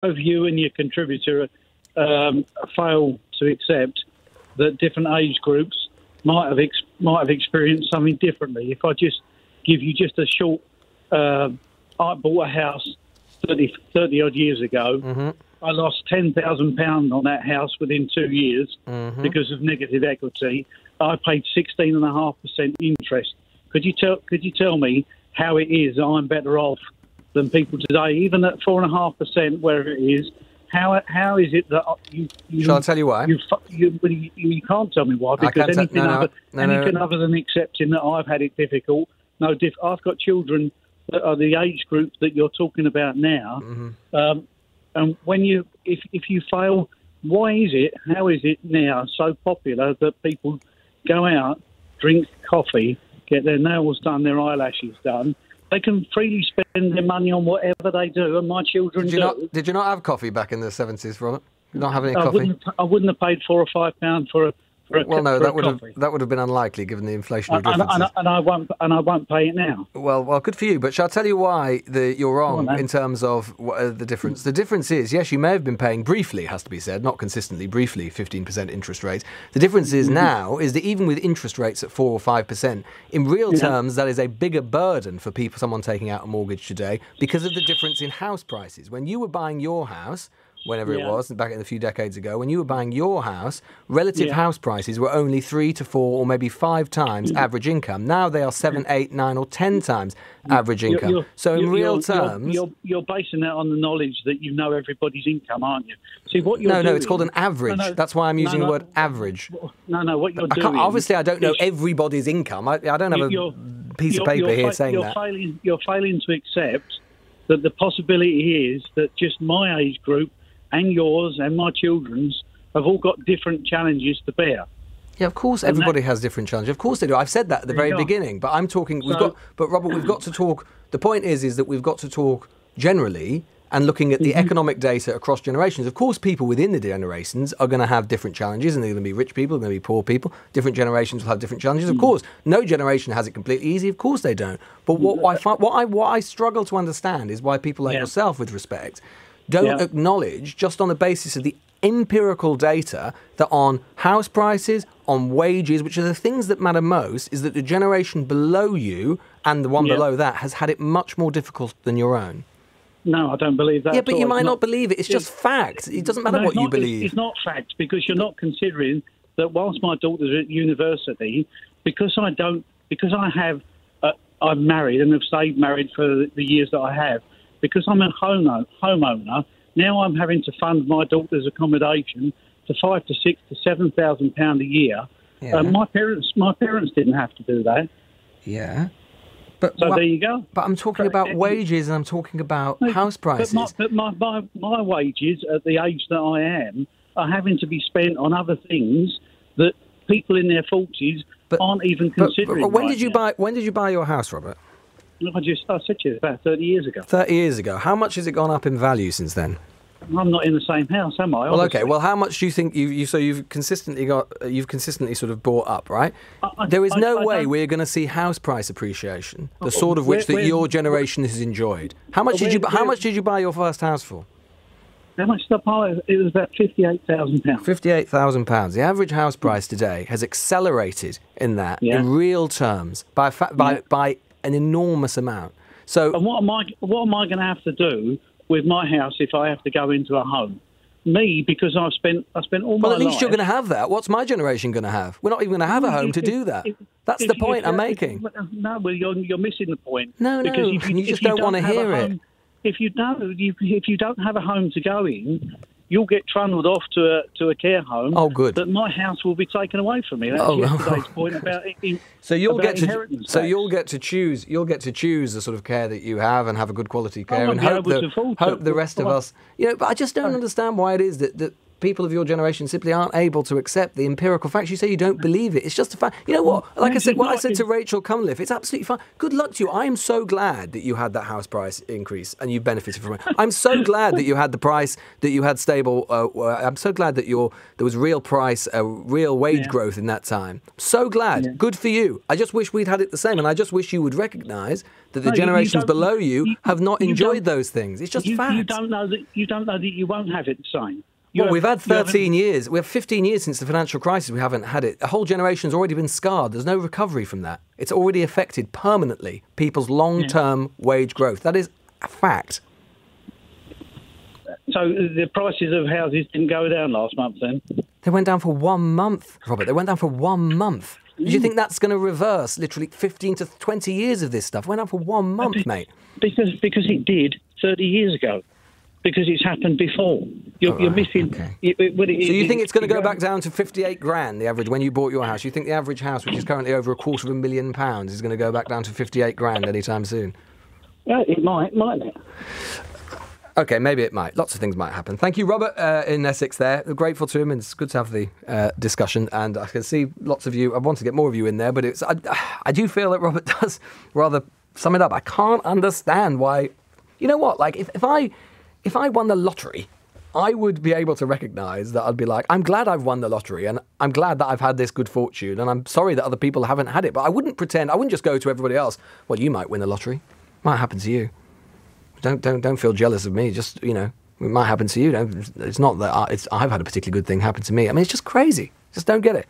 both you and your contributor um, fail to accept that different age groups might have ex- might have experienced something differently. If I just give you just a short, uh, I bought a house 30, 30 odd years ago. Mm-hmm. I lost ten thousand pounds on that house within two years Mm-hmm. because of negative equity. I paid sixteen and a half percent interest. Could you tell? Could you tell me how it is I'm better off than people today, even at four and a half percent, wherever it is? How how is it that you? you Shall I tell you why? You, you, you, you can't tell me why because anything, no, no, other, no. anything other than accepting that I've had it difficult. No, diff- I've got children that are the age group that you're talking about now. Mm-hmm. Um, and when you, if if you fail, why is it? How is it now so popular that people go out, drink coffee, get their nails done, their eyelashes done? They can freely spend their money on whatever they do, and my children Did you do. not? Did you not have coffee back in the seventies, Robert? Not have any I coffee? wouldn't, I wouldn't have paid four or five pounds for a a, Well, no, that would have that would have been unlikely given the inflationary And, and, differences. and, and I won't and I won't pay it now. Well, well, good for you. But shall I tell you why the, you're wrong on, in terms of what, uh, the difference? The difference is, yes, you may have been paying briefly, has to be said, not consistently, briefly, 15% interest rate. The difference Mm-hmm. is now is that even with interest rates at four or five percent, in real terms, that is a bigger burden for people, someone taking out a mortgage today, because of the difference in house prices. When you were buying your house. Whenever it was, back in a few decades ago, when you were buying your house, relative Yeah. house prices were only three to four or maybe five times mm-hmm. average income. Now they are seven, eight, nine, or ten times average You're- income. you're- so in you're- real you're- you're- terms, you're, you're basing that on the knowledge that you know everybody's income, aren't you? See what you're no, no, it's called an average. No, no, That's why I'm using no, the word average. No, no, what you're I doing. obviously, I don't know everybody's income. I, I don't have a piece of paper you're here saying you're that. Failing, you're failing to accept that the possibility is that just my age group and yours and my children's have all got different challenges to bear. Yeah, of course, And that- everybody has different challenges. Of course they do. I've said that at the very beginning. But I'm talking. We've So- got. But Robert, we've got to talk. The point is, is that we've got to talk generally and looking at the Mm-hmm. economic data across generations. Of course, people within the generations are going to have different challenges, and they're going to be rich people, they're going to be poor people. Different generations will have different challenges. Mm. Of course, no generation has it completely easy. Of course, they don't. But what I find, what I what I struggle to understand is why people like Yeah. yourself, with respect, don't Yeah. acknowledge just on the basis of the empirical data that on house prices, on wages, which are the things that matter most, is that the generation below you and the one Yeah. below that has had it much more difficult than your own. No, I don't believe that. yeah, but you might not, believe it. It's just fact. It doesn't matter No, what it's you believe. It's not fact because you're not considering that whilst my daughter's at university, because I don't, because I have, uh, I'm married and have stayed married for the years that I have, because I'm a home homeowner. Now I'm having to fund my daughter's accommodation to five to six to seven thousand pound a year. Yeah. Uh, my parents, my parents didn't have to do that. yeah. But, So wha- there you go. but I'm talking about uh, wages and I'm talking about No, house prices. But, my, but my, my, my wages at the age that I am are having to be spent on other things that people in their forties But- aren't even But- considering. but when right did you now. buy? When did you buy your house, Robert? I said to you about thirty years ago. Thirty years ago. How much has it gone up in value since then? I'm not in the same house, am I? Well, Obviously. okay. Well, how much do you think you, you so you've consistently got you've consistently sort of bought up, right? I- there is I- no I way we're going to see house price appreciation, the Oh, sort of which where- that where- your generation has enjoyed. How much Where- did you How much did you buy your first house for? how much did I buy? It was about fifty-eight thousand pounds. Fifty-eight thousand pounds. The average house price today has accelerated in that Yeah. in real terms by by Yeah. by an enormous amount. So And what am I? What am I going to have to do with my house if I have to go into a home? Me, because I've spent I spent all Well, my at least life. you're going to have that. What's my generation going to have? We're not even going to have a home to do that. if- That's if the you- point I'm if- making. No, well, you're, you're missing the point. No, because no, if you if just don't wanna have a hear it. If you don't, if you don't have a home to go in, you'll get trundled off to a to a care home. Oh, good. That my house will be taken away from me. That's Oh, yesterday's point about. In, So you'll about get to inheritance so you'll get to choose you'll get to choose the sort of care that you have and have a good quality care and hope able to that afford to. hope the rest of us you know but I just don't understand why it is that, that people of your generation simply aren't able to accept the empirical facts. You say you don't believe it. It's just a fact. You know what? Like I said, what I said to Rachel Cunliffe, it's absolutely fine. Good luck to you. I am so glad that you had that house price increase and you benefited from it. I'm so glad that you had the price that you had stable. Uh, uh, I'm so glad that your there was real price, uh, real wage Yeah. growth in that time. So glad. Good for you. I just wish we'd had it the same, and I just wish you would recognise that the No, you- you generations below you, you- have not enjoyed those things. It's just You, fact. you don't know that you don't know that you won't have it the same. Well, we've had haven't- you haven't- 13 years. We have 15 years since the financial crisis. We haven't had it. A whole generation's already been scarred. There's no recovery from that. It's already affected permanently people's long-term wage growth. That is a fact. So the prices of houses didn't go down last month then? They went down for one month, Robert. They went down for one month. Do you mm. think that's going to reverse literally 15 to 20 years of this stuff? Went down for one uh, month, mate. Because because it did 30 years ago. Because it's happened before. You're, you're missing. okay. it- it- So you think it's going to go back down to 58 grand, the average, when you bought your house? You think the average house, which is currently over a quarter of a million pounds, is going to go back down to 58 grand anytime soon? Well, it might, mightn't it? Okay, maybe it might. Lots of things might happen. Thank you, Robert, uh, in Essex there. We're grateful to him, and it's good to have the uh, discussion. And I can see lots of you, I want to get more of you in there, but it's I, I do feel that Robert does rather sum it up. I can't understand why. You know what? Like, if, if I if I won the lottery, I would be able to recognise that I'd be like, I'm glad I've won the lottery, and I'm glad that I've had this good fortune, and I'm sorry that other people haven't had it. But I wouldn't pretend. I wouldn't just go to everybody else. Well, you might win the lottery. Might happen to you. Don't don't don't feel jealous of me. Just you know, it might happen to you. Don't, it's not that I, it's, I've had a particularly good thing happen to me. I mean, it's just crazy. Just don't get it.